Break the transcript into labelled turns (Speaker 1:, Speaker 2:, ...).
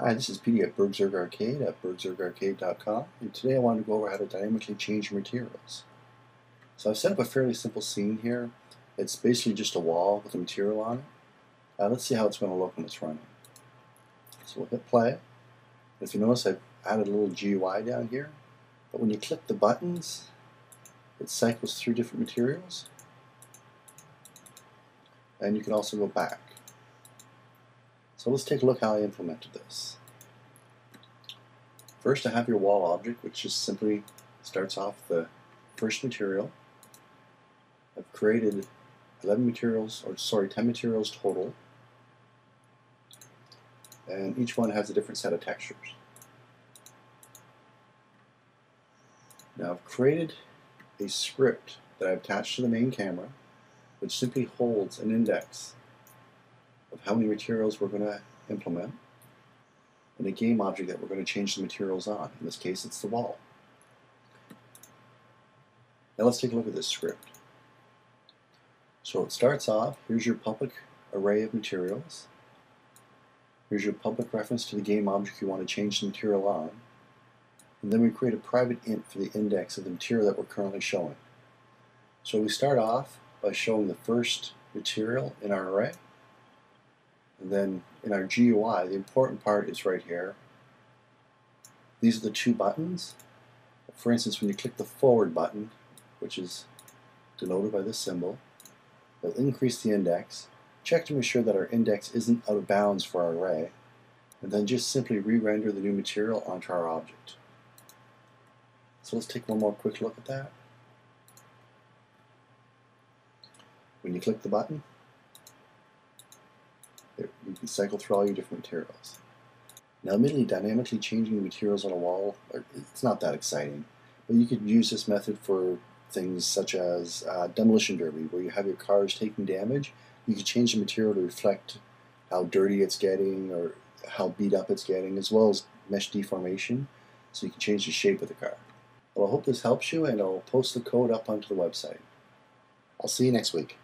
Speaker 1: Hi, this is Petey at BurgZerg Arcade at burgzergarcade.com and today I wanted to go over how to dynamically change your materials. So I've set up a fairly simple scene here. It's basically just a wall with a material on it. Let's see how it's going to look when it's running. So we'll hit play. If you notice I've added a little GUI down here, but when you click the buttons it cycles through different materials and you can also go back. So let's take a look how I implemented this. First I have your wall object which just simply starts off the first material. I've created 11 materials, or sorry, 10 materials total. And each one has a different set of textures. Now I've created a script that I've attached to the main camera which simply holds an index of how many materials we're going to implement and a game object that we're going to change the materials on. In this case, it's the wall. Now let's take a look at this script. So it starts off, here's your public array of materials. Here's your public reference to the game object you want to change the material on. And then we create a private int for the index of the material that we're currently showing. So we start off by showing the first material in our array. And then in our GUI, the important part is right here. These are the two buttons. For instance, when you click the forward button, which is denoted by this symbol, it'll increase the index. Check to ensure that our index isn't out of bounds for our array, and then just simply re-render the new material onto our object. So let's take one more quick look at that. When you click the button, cycle through all your different materials. Now admittedly dynamically changing the materials on a wall, it's not that exciting, but you could use this method for things such as uh, demolition derby, where you have your cars taking damage. You can change the material to reflect how dirty it's getting or how beat up it's getting, as well as mesh deformation, so you can change the shape of the car. Well, I hope this helps you, and I'll post the code up onto the website. I'll see you next week.